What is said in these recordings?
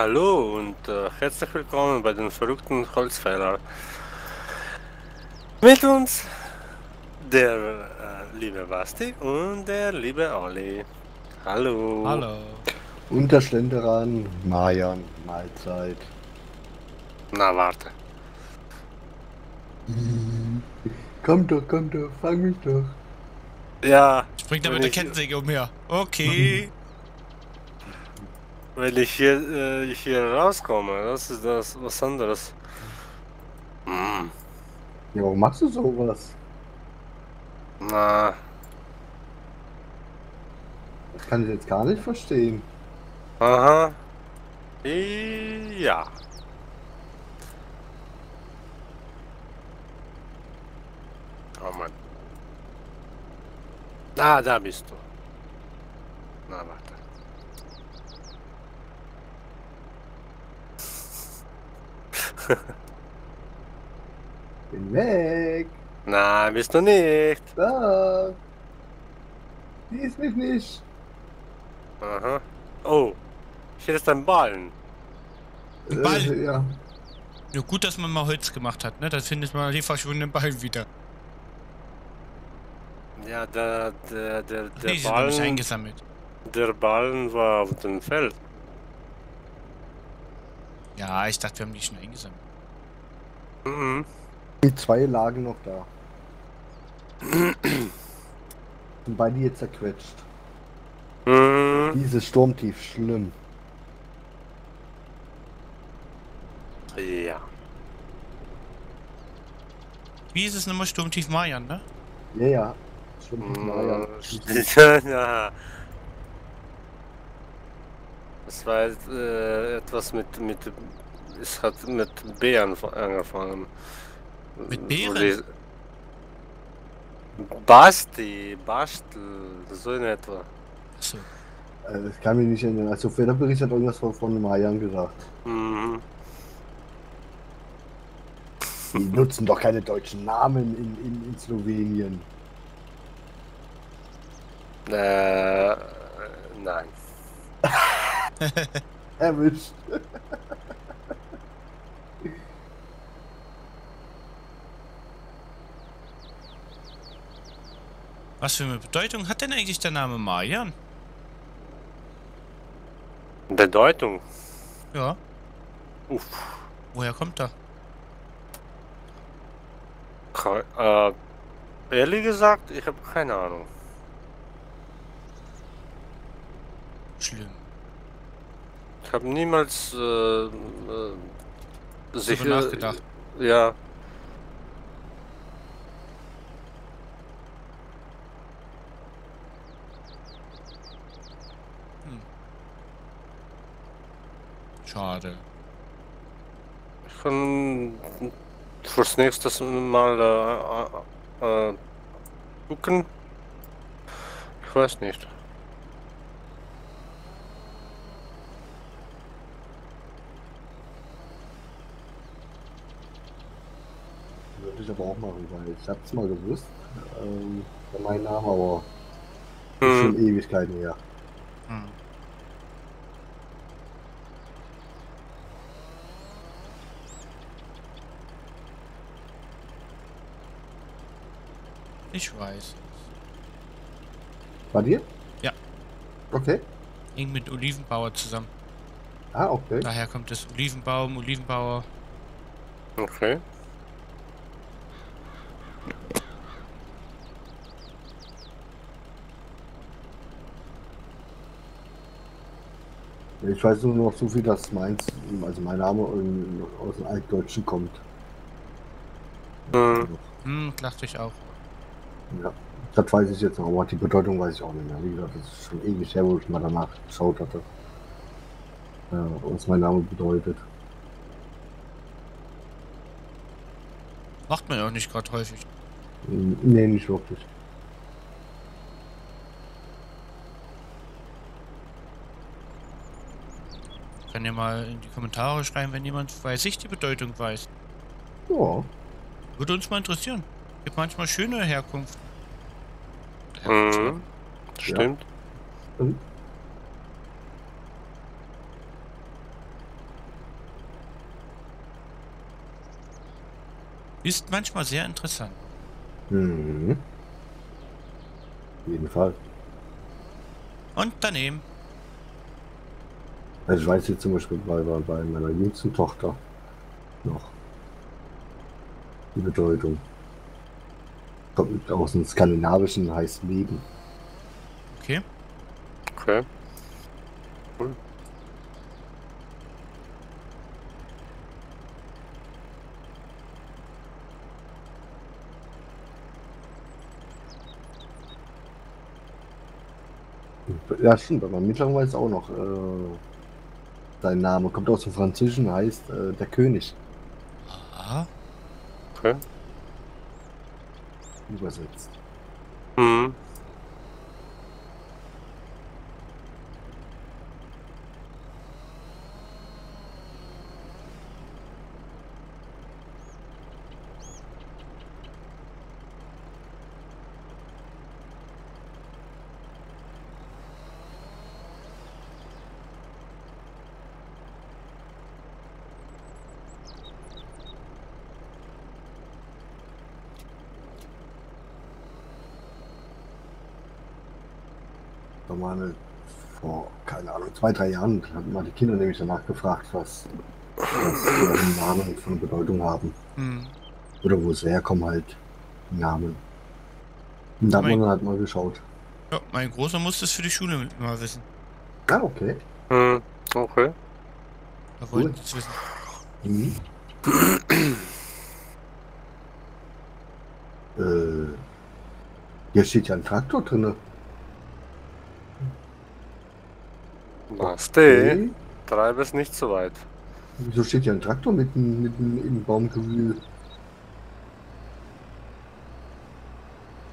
Hallo und äh, herzlich willkommen bei den verrückten Holzfäller. Mit uns der äh, liebe Basti und der liebe Olli. Hallo. Hallo. Und der Schlenderan, Marian, Mahlzeit. Na warte. Komm doch, komm doch, fang mich doch. Ja, Springt er mit der Kettensäge umher. Okay. wenn ich hier, äh, hier rauskomme, das ist das was anderes. Hm, Ja, warum machst du sowas? na, Das kann ich jetzt gar nicht verstehen. aha. Ja. Oh Mann. Ah, da bist du. Na, warte. Bin weg. Na, bist du nicht. Da. Siehst mich nicht. Aha. Oh, hier ist ein Ballen. Ball. Äh, ja. ja, gut, dass man mal Holz gemacht hat, ne? Dann findet man die verschwundenen Ball wieder. Ja, der, der, der, Ach der nee, Ballen, eingesammelt. der Ballen war auf dem Feld. Ja, ich dachte, wir haben die schon eingesammelt. Mhm. Die zwei lagen noch da. Sind beide jetzt zerquetscht. Mhm. Dieses Sturmtief, schlimm. Ja. Wie ist es nochmal Sturmtief Marian, ne? Ja, ja. Sturmtief, Mhm. Marian. ja. Das war äh, etwas mit, mit. Es hat mit B anf- angefangen. Mit So Beeren? les- Basti, Bastel, so in etwa. Achso. Äh, Das kann mich nicht erinnern. Also, Federbericht hat irgendwas von, von Marian gesagt. Mhm. Die nutzen doch keine deutschen Namen in, in, in Slowenien. Äh, nein. Erwischt. Was für eine Bedeutung hat denn eigentlich der Name Marian? Bedeutung. Ja. Uff. Woher kommt er? Äh, ehrlich gesagt, ich habe keine Ahnung. Schlimm. Ich habe niemals äh, äh, Darüber nachgedacht. Ja. Schade. Ich kann fürs nächste Mal äh, äh, äh, gucken. Ich weiß nicht. Machen, weil ich hab's mal gewusst. Ähm, mein Name, aber Hm. schon Ewigkeiten her. Hm. Ich weiß. Bei dir? Ja. Okay. Hing mit Olivenbauer zusammen. Ah, okay. Daher kommt das Olivenbaum, Olivenbauer. Okay. Ich weiß nur noch so viel, dass meins, also mein Name in- aus dem Altdeutschen kommt. Hm. Hm, dachte ich auch. Ja. Das weiß ich jetzt noch, aber die Bedeutung weiß ich auch nicht mehr. Wie gesagt, das ist schon ewig her, wo ich mal danach geschaut hatte. Ja, was mein Name bedeutet. Macht man ja auch nicht gerade häufig. Hm, Nee, nicht wirklich. Kann ja mal in die Kommentare schreiben, wenn jemand bei sich die Bedeutung weiß. Ja. Würde uns mal interessieren. Gibt manchmal schöne Herkunft. Mhm. Stimmt. Ja. Ist manchmal sehr interessant. Mhm. Jeden Fall. Und daneben. Also ich weiß jetzt zum Beispiel bei, bei, bei meiner jüngsten Tochter noch die Bedeutung. Kommt aus dem Skandinavischen, heißt Leben. Okay. Okay. Ja, stimmt, aber mittlerweile auch noch äh, sein Name. Kommt aus dem Französischen, heißt äh, der König Ah, Okay. übersetzt. Mhm. Da mal vor, keine Ahnung, zwei, drei Jahren hatten mal die Kinder nämlich danach gefragt, was, was deren Namen von Bedeutung haben. hm. Oder wo es herkommen halt, die Namen. Und da hat man halt mal geschaut. Ja, mein Großer muss das für die Schule mal wissen. Ja, okay. Mhm. Okay. Er wollte Cool. es wissen. Mhm. äh, hier steht ja ein Traktor drin. Basti, treib es nicht so weit. Wieso steht hier ein Traktor mitten, mitten im Baumgewühl?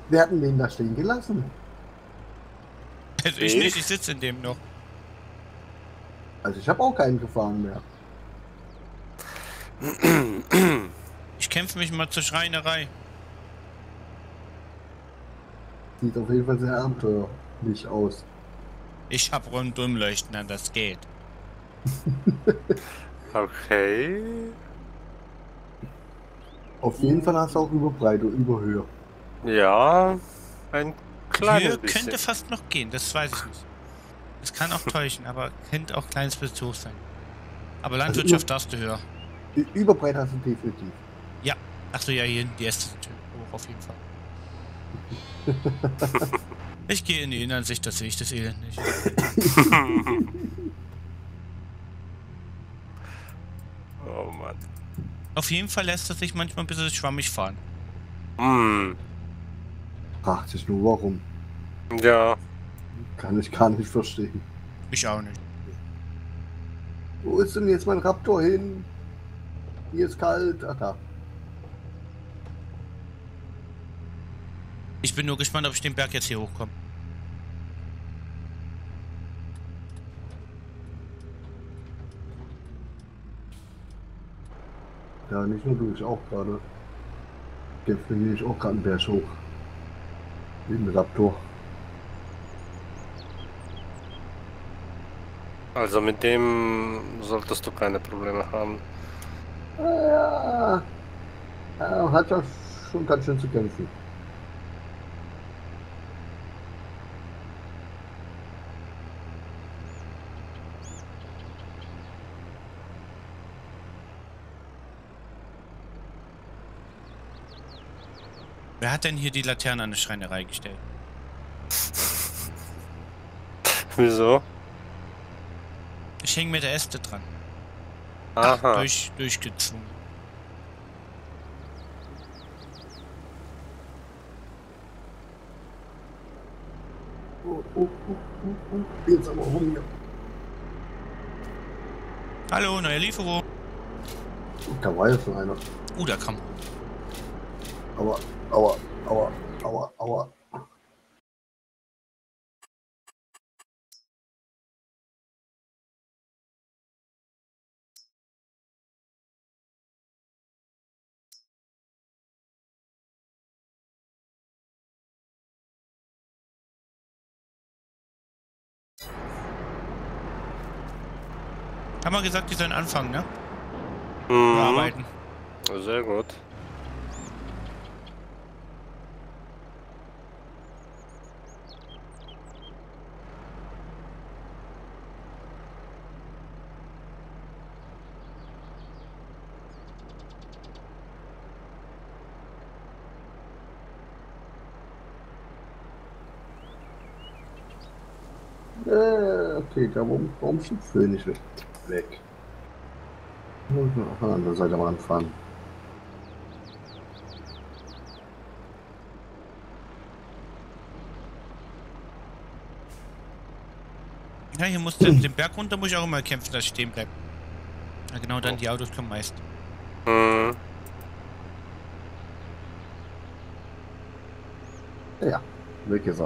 Wir hatten den da stehen gelassen. Also ich Ich? nicht, ich sitze in dem noch. Also ich habe auch keinen gefahren mehr. Ich kämpfe mich mal zur Schreinerei. Sieht auf jeden Fall sehr abenteuerlich aus. Ich hab Rundumleuchten an, das geht. Okay. Auf jeden Fall hast du auch über Breite über Höhe. Ja, ein kleines Hier bisschen. könnte fast noch gehen, das weiß ich nicht. Das kann auch täuschen, aber könnte auch kleines bis hoch sein. Aber Landwirtschaft darfst du höher. Ü- Über Breite hast du definitiv. Achso, ja, hier die erste Tür hoch auf jeden Fall. Ich gehe in die Innenansicht, das sehe ich das Elend nicht. oh Mann. Auf jeden Fall lässt er sich manchmal ein bisschen schwammig fahren. Hm. Fragt sich nur warum. Ja. Kann ich gar nicht verstehen. Ich auch nicht. Wo ist denn jetzt mein Raptor hin? Hier ist kalt. Ach da. Ich bin nur gespannt, ob ich den Berg jetzt hier hochkomme. Ja, nicht nur du, ich auch gerade. Kämpfe hier ich auch gerade einen Berg hoch. Neben Raptor. Also mit dem solltest du keine Probleme haben. Ja, ja, hat ja schon ganz schön zu kämpfen. Wer hat denn hier die Laterne an die Schreinerei gestellt? Wieso? Ich hänge mit der Äste dran. Ach, Aha. durch, durchgezwungen. Oh, oh, oh, oh, oh. Jetzt aber rum hier. Hallo, neue Lieferung. Da war ja schon einer. Uh, da kam. Aua, aua, aua, aua, aua. Haben wir gesagt, die sollen anfangen, ne? Mhm. Arbeiten. Sehr gut. Äh, okay, da warum, warum schießt du nicht weg? weg? Muss man auf der anderen Seite mal anfahren. Ja, hier muss den, den Berg runter muss ich auch immer kämpfen, dass ich stehen bleibe. Ja, genau, dann die Autos kommen meist. Hm. Ja, weg ist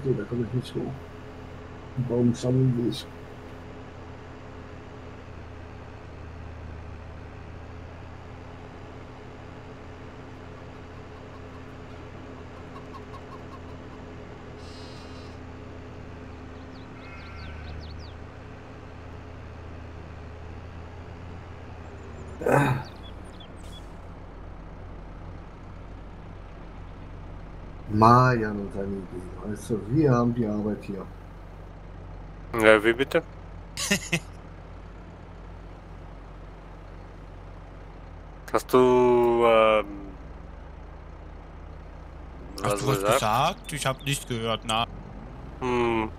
Oh, Okay, da komme ich nicht hoch. Warum schauen wir nicht? Marian und seine Idee. Weißt du, wir haben die Arbeit hier. Ja, wie bitte? Hast du, ähm, Hast du was gesagt? Ich habe nicht gehört, na. Hm.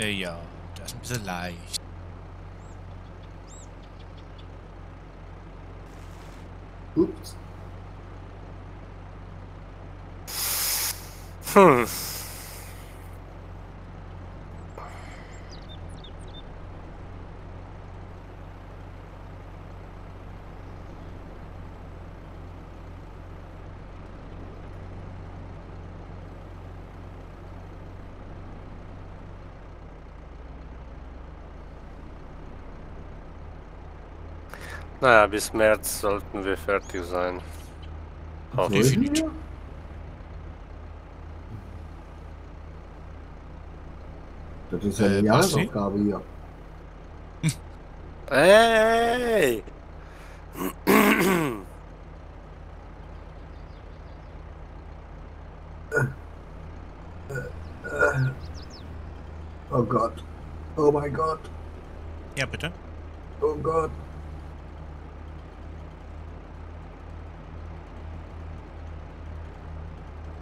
Äh, ja, das ist ein bisschen Naja, bis März sollten wir fertig sein. Definitiv. wir? Das ist ja eine Äh? Jahresaufgabe hier. Hey! Oh Gott. Oh mein Gott. Ja, bitte. Oh Gott.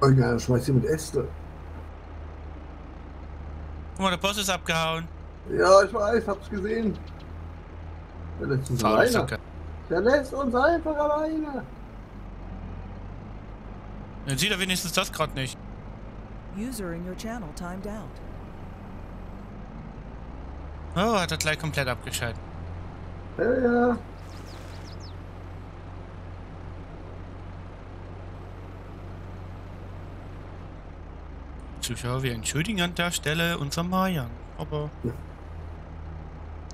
Oh ja, schmeißt sie mit Äste. Guck mal, der Boss ist abgehauen. Ja, ich weiß, hab's gesehen. Der lässt uns Faule alleine. Socke. Der lässt uns einfach alleine. Dann sieht er wenigstens das gerade nicht. User in your channel timed out. Oh, hat er gleich komplett abgeschaltet. Ja, ja. Zuschauer, wir entschuldigen an der Stelle unser Marian. Aber Ja.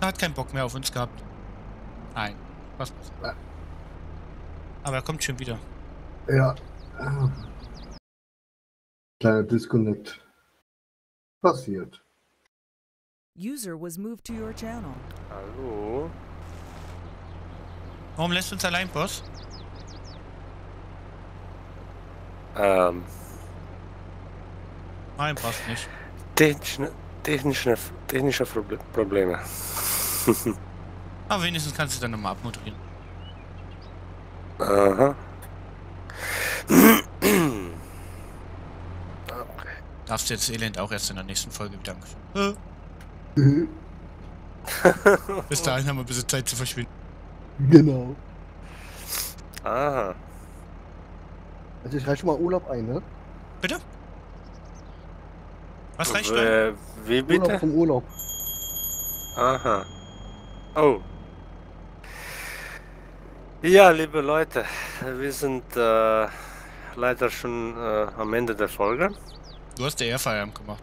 er hat keinen Bock mehr auf uns gehabt. Nein, was was. Ja. Aber er kommt schon wieder. Ja. Kleiner Disconnect. Passiert. User was moved to your channel. Hallo? Warum lässt du uns allein, Boss? Ähm, Nein, passt nicht. technische, technische, technische Proble Probleme. Aber wenigstens kannst du dann nochmal abmoderieren. Aha. Darfst du jetzt Elend auch erst in der nächsten Folge wieder Dankeschön. Mhm. Bis dahin haben wir ein bisschen Zeit zu verschwinden. Genau. Aha. Also ich reiche mal Urlaub ein, ne? Bitte? Was reicht da? Äh, wie Urlaub bitte? vom Urlaub. Aha. Oh. Ja, liebe Leute, wir sind äh, leider schon äh, am Ende der Folge. Du hast ja eher Feierabend gemacht.